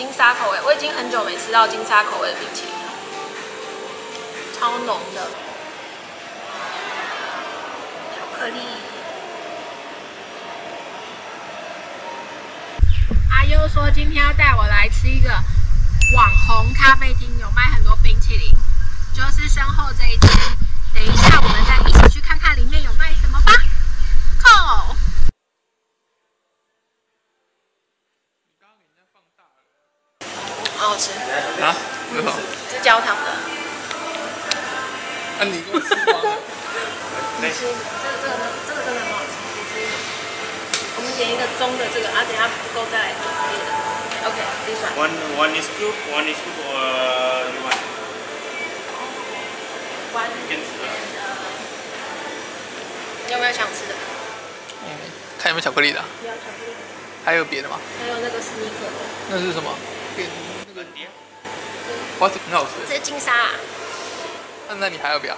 金沙口味，我已经很久没吃到金沙口味的冰淇淋了，超浓的巧克力。阿优说今天要带我来吃一个网红咖啡厅，有卖很多冰淇淋，就是身后这一间。等一下，我们再一起啊，你给我吃光了。你吃这个这个呢？这个真的很好吃。我们点一个中的这个，啊，等一下不够再来点别的。OK，this one。One one is cube, one is or you want? One and uh, 你有没有想吃的？嗯，看有没有巧克力的啊，要巧克力，还有别的吗？还有那个 sneaker 的，那是什么？变那个.花子很好吃。这是金沙、啊。那那你还要不要.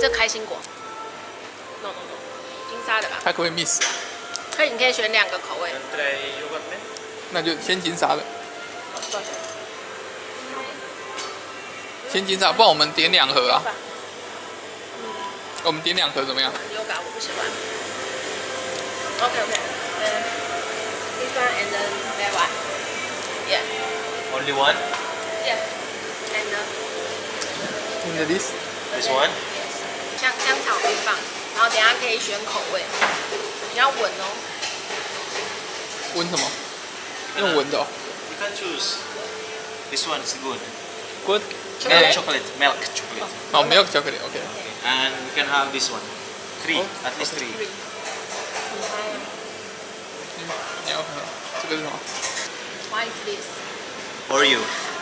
这开心果？No No No，金沙的吧？它可不可以 miss？可以，你可以选两个口味?那就先金沙的，先金沙，不然我们点两盒啊。我们点两盒怎么样？我不喜欢。OK OK，嗯 ，this one and then that one。Yeah Only one? yeah and uh, 你的 list This one? yes 香香草冰棒，然后等一下可以选口味，你要闻哦。闻什么？用闻的哦。 You can choose. This one is good. Good。 Milk Chocolate? chocolate, milk chocolate. 哦，没有巧克力，OK。 And we can have this one. Three, Oh, at least three. 你 要看这个是什么 Why is this? Oreo.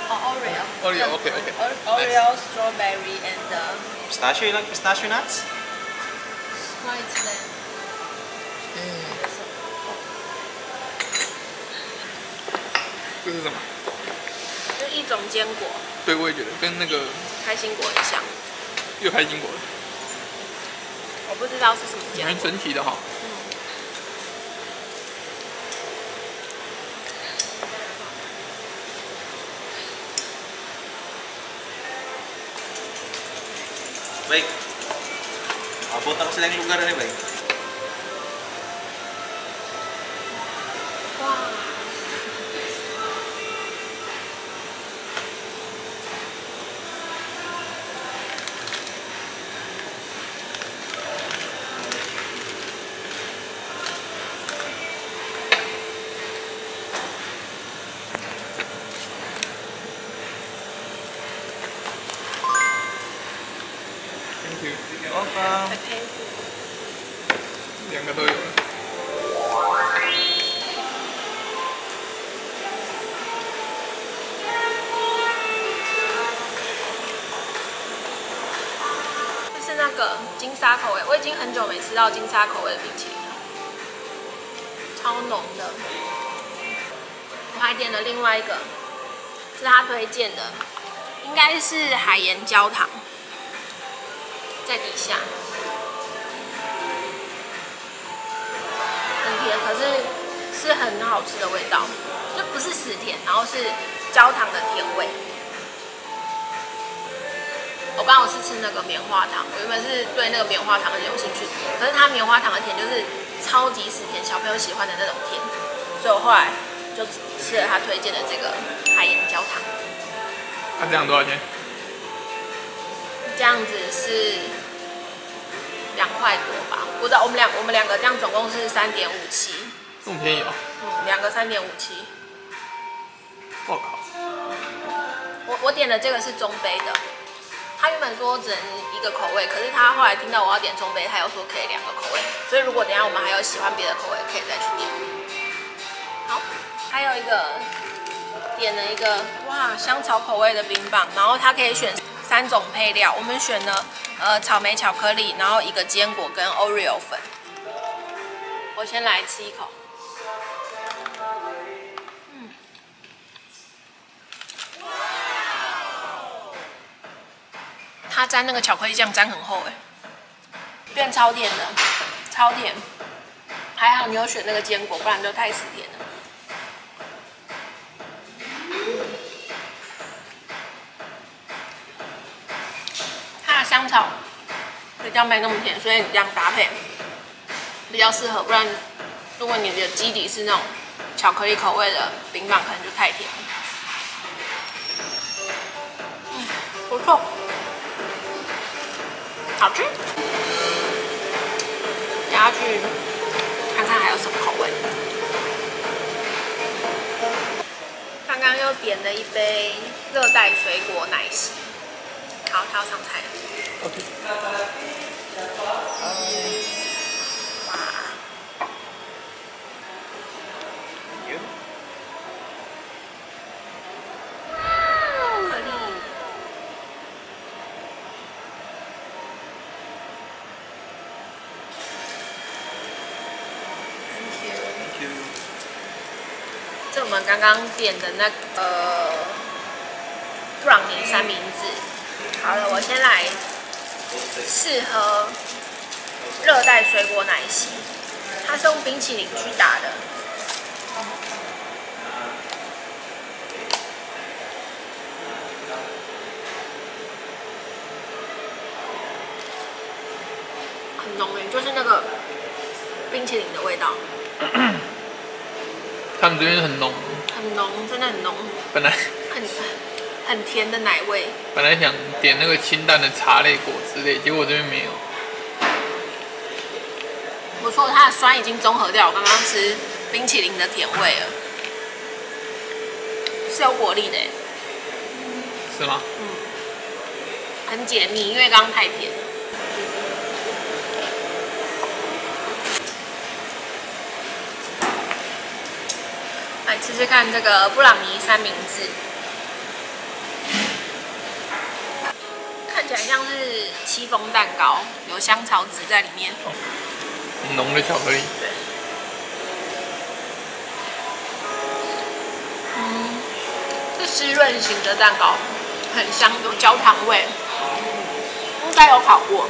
Oh, Oreo. Oreo, okay, okay. O- Oreo, strawberry and uh, Pistachio, you like pistachio nuts? what is that? 这是什么？就一种坚果，对，我也觉得跟那个开心果很像。又开心果我不知道是什么坚蛮果。神奇的哈。 Baik. Abot ako silang lugar ni Baik. Thank 两个都有了。这是那个金沙口味，我已经很久没吃到金沙口味的冰淇淋了，超浓的。我还点了另外一个，是他推荐的，应该是海盐焦糖，在底下，很甜，可是是很好吃的味道，就不是死甜，然后是焦糖的甜味。我刚好是吃那个棉花糖，我原本是对那个棉花糖很有兴趣，可是它棉花糖的甜就是超级死甜，小朋友喜欢的那种甜，所以我后来就吃了他推荐的这个海盐焦糖，它这样多少钱？这样子是两块多吧，不知道我们两我们两个这样总共是三点五七，这么便宜哦！嗯，两个三点五七，我靠，我我点的这个是中杯的，他原本说只能一个口味，可是他后来听到我要点中杯，他又说可以两个口味，所以如果等一下我们还有喜欢别的口味，可以再去点。好，还有一个点了一个哇香草口味的冰棒，然后他可以选三种配料，我们选了呃草莓巧克力，然后一个坚果跟 Oreo 粉。我先来吃一口。嗯它沾那个巧克力酱沾很厚哎，变超甜的，超甜，还好你有选那个坚果，不然就太死甜了。它的香草比较没那么甜，所以你这样搭配比较适合。不然，如果你的基底是那种巧克力口味的冰棒，可能就太甜。嗯，不错，好吃。等下去看看还有什么口味。刚刚又点了一杯热带水果奶昔，好，他要上菜。这我们刚刚点的那个布朗尼三明治。好了，我先来试喝热带水果奶昔，它是用冰淇淋去打的。很浓诶，就是那个冰淇淋的味道，他们这边很浓，很浓，真的很浓，本来很很甜的奶味。本来想点那个清淡的茶类果之类，结果这边没有。不错，它的酸已经中和掉我刚刚吃冰淇淋的甜味了，是有果粒的耶，是吗？很解腻，因为刚刚太甜。来吃吃看这个布朗尼三明治，起来像是戚风蛋糕，有香草籽在里面。很浓的巧克力，嗯是湿润型的蛋糕，很香，有焦糖味，应该有烤过，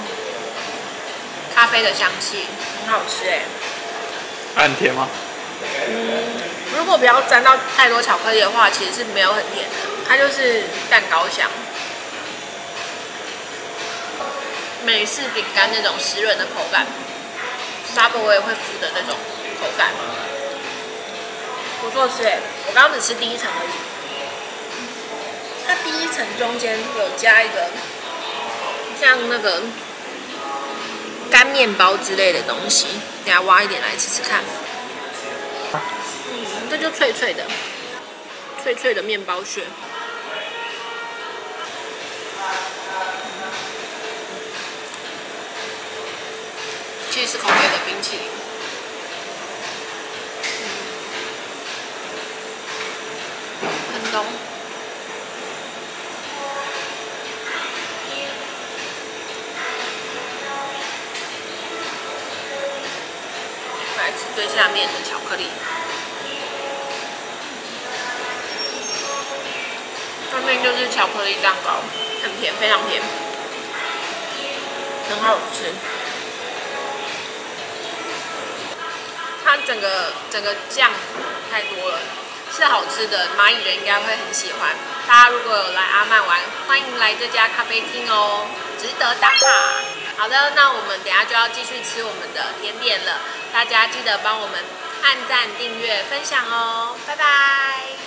咖啡的香气，很好吃哎。它很甜吗？如果不要沾到太多巧克力的话，其实是没有很甜的，它就是蛋糕香。美式饼干那种湿润的口感，Subway 会敷的那种口感，不错吃哎。我刚刚只吃第一层而已。它第一层中间有加一个像那个干面包之类的东西，等下挖一点来吃吃看。嗯，这就脆脆的，脆脆的面包屑。其实是口味的冰淇淋。嗯很浓。来吃最下面的巧克力，上面就是巧克力蛋糕，很甜，非常甜，很好吃。它整个整个酱太多了，是好吃的，蚂蚁人应该会很喜欢。大家如果有来阿曼玩，欢迎来这家咖啡厅哦，值得打卡。好的，那我们等下就要继续吃我们的甜点了，大家记得帮我们按赞、订阅、分享哦，拜拜。